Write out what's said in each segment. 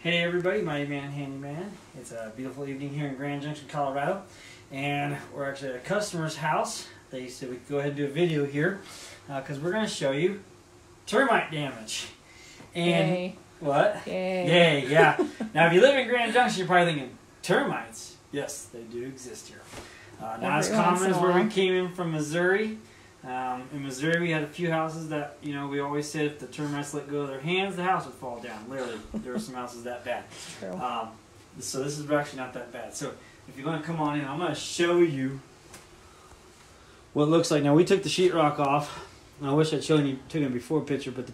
Hey everybody, Mighty Man Handyman. It's a beautiful evening here in Grand Junction, Colorado, and we're actually at a customer's house. They said we could go ahead and do a video here because we're going to show you termite damage. And Yay. what? Yay. Yay, yeah. now, if you live in Grand Junction, you're probably thinking termites. Yes, they do exist here. Uh, not as Every common as where we came in from Missouri. Um, in Missouri, we had a few houses that, you know, we always said if the termites let go of their hands, the house would fall down. Literally, there were some houses that bad. True. Um, so this is actually not that bad. So if you want to come on in, I'm going to show you what it looks like. Now we took the sheetrock off. I wish I'd shown you took a before picture, but the,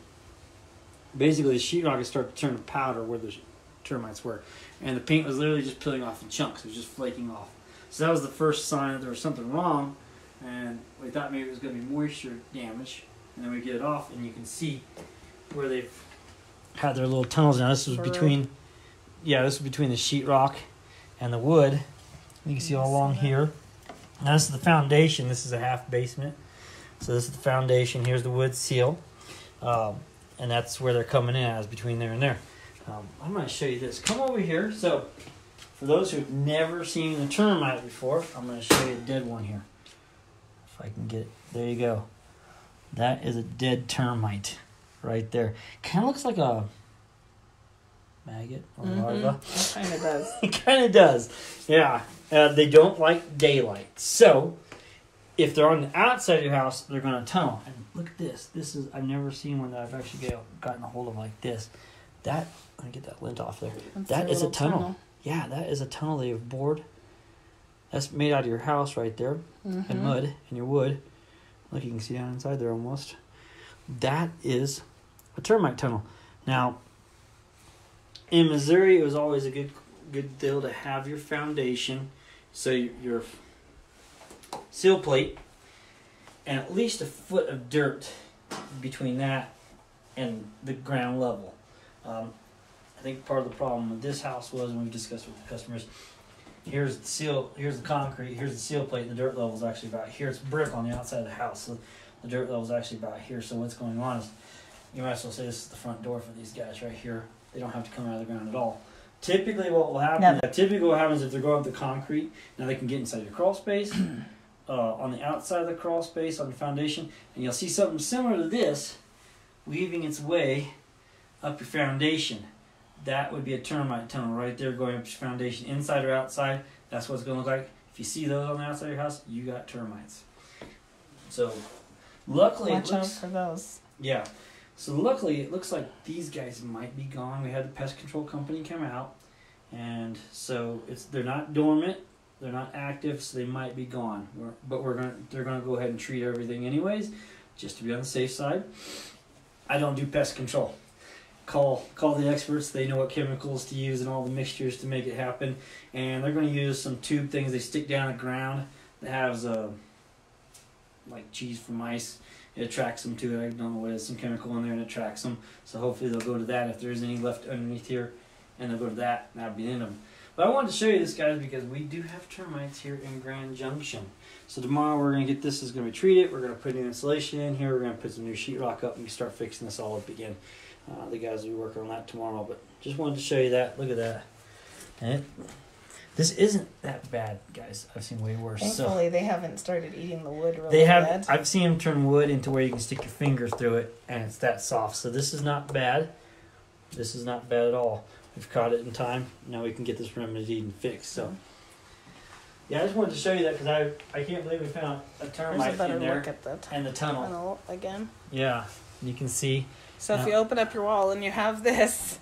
basically the sheetrock had started to turn to powder where the termites were, and the paint was literally just peeling off in chunks. It was just flaking off. So that was the first sign that there was something wrong, and we thought maybe it was going to be moisture damage. And then we get it off, and you can see where they've had their little tunnels. Now this was between, yeah, this was between the sheetrock and the wood. You can see all along here. Now this is the foundation. This is a half basement. So this is the foundation. Here's the wood seal, um, and that's where they're coming in as between there and there. Um, I'm going to show you this. Come over here. So for those who've never seen a termite before, I'm going to show you a dead one here. If I can get it. There you go. That is a dead termite right there. Kind of looks like a maggot or larva. Kind of does. It kind of does. Yeah. Uh, they don't like daylight. So, if they're on the outside of your house, they're going to tunnel. And look at this. This is, I've never seen one that I've actually get, gotten a hold of like this. That, let me get that lint off there. That's That their is a little tunnel. Yeah, that is a tunnel they have bored. That's made out of your house right there Mhm. and mud and your wood. Look, you can see down inside there almost. That is a termite tunnel. Now, in Missouri, it was always a good good deal to have your foundation, so your, sill plate, and at least a foot of dirt between that and the ground level. Um, I think part of the problem with this house was, and we've discussed with the customers, here's the seal, here's the concrete, here's the sill plate, and the dirt level is actually about here. It's brick on the outside of the house, so the dirt level is actually about here. So what's going on is, you might as well say this is the front door for these guys right here. They don't have to come out of the ground at all. Typically, what will happen? Typically, what happens if they're going up the concrete. Now they can get inside your crawl space, uh, on the outside of the crawl space on the foundation, and you'll see something similar to this, weaving its way up your foundation. That would be a termite tunnel right there going up your foundation, inside or outside. That's what it's going to look like. If you see those on the outside of your house, you got termites. So, luckily, Watch it out for those. yeah. So luckily, it looks like these guys might be gone. We had the pest control company come out, and so it's they're not dormant, they're not active, so they might be gone. We're, but we're gonna they're gonna go ahead and treat everything anyways, just to be on the safe side. I don't do pest control. Call call the experts. They know what chemicals to use and all the mixtures to make it happen. And they're going to use some tube things they stick down the ground that has uh, like cheese from ice it attracts them to it. I don't know what it is, some chemical in there and it attracts them. So hopefully they'll go to that if there's any left underneath here, and they'll go to that, and that'll be in them. But I wanted to show you this, guys, because we do have termites here in Grand Junction. So tomorrow we're gonna get this is gonna be treated. We're gonna put new insulation in here. We're gonna put some new sheetrock up and start fixing this all up again. Uh, the guys will be working on that tomorrow. But just wanted to show you that. Look at that. And it, this isn't that bad, guys. I've seen way worse. So. Thankfully, they haven't started eating the wood really They have. bad. I've seen them turn wood into where you can stick your finger through it, and it's that soft. So this is not bad. This is not bad at all. We've caught it in time. Now we can get this remedied and fixed. So, yeah, I just wanted to show you that because I I can't believe we found a There's a termite better in there look at the and the tunnel. tunnel again. Yeah, you can see So if you open up your wall and you have this,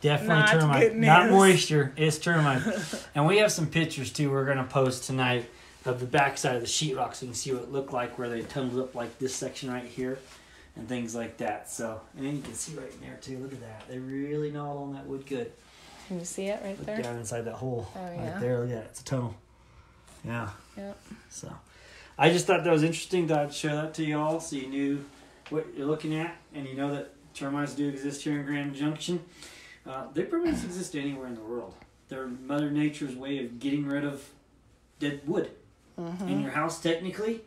definitely Not termite, not moisture. It's termite, and we have some pictures too. We're gonna post tonight of the backside of the sheetrock so you can see what it looked like where they tunneled up like this section right here and things like that. So, and you can see right in there too. Look at that. They really gnawed on that wood good. can you see it right Look there? down inside that hole Oh, yeah. right there. Look at that. It's a tunnel. Yeah. Yep. So, I just thought that was interesting that I'd show that to y'all so you knew what you're looking at and you know that termites do exist here in Grand Junction. Uh, they pretty much exist anywhere in the world. They're Mother Nature's way of getting rid of dead wood. Mm-hmm. And your house technically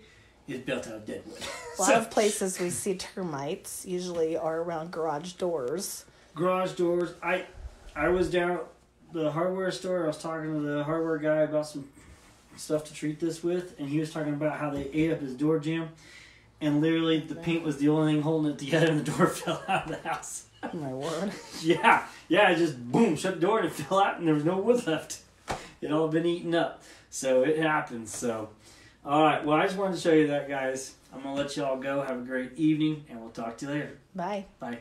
is built out of dead wood. A lot So- of places we see termites usually are around garage doors. garage doors. I I was down at the hardware store. I was talking to the hardware guy about some stuff to treat this with, and he was talking about how they ate up his door jamb, and literally the paint was the only thing holding it together, and the door fell out of the house. Oh my word. Yeah, yeah, it just boom, shut the door and it fell out, and there was no wood left. It all been eaten up. So it happens. So, all right. Well, I just wanted to show you that, guys. I'm gonna let y'all go. Have a great evening, and we'll talk to you later. Bye. Bye.